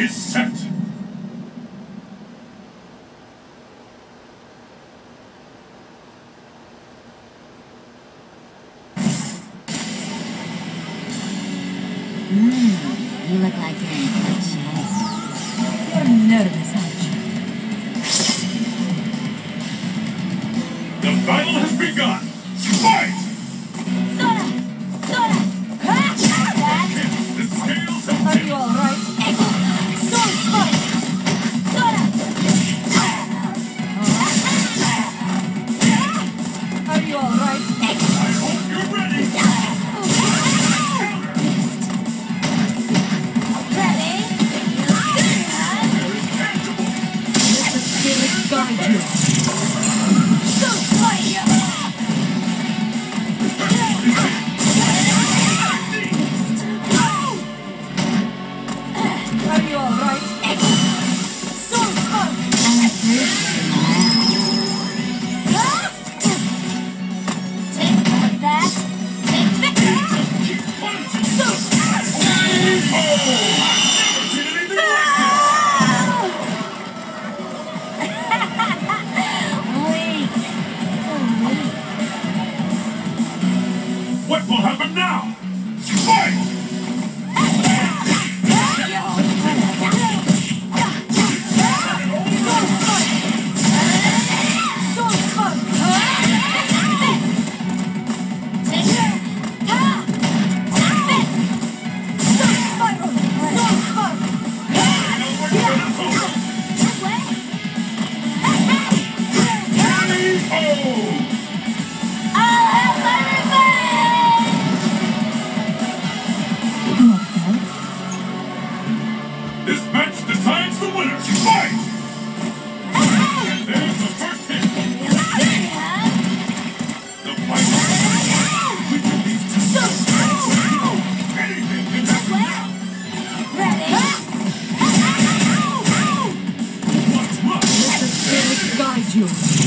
is set. Hmm, you look like you're in good shape. You're nervous, aren't you? The battle has begun. Oh! you.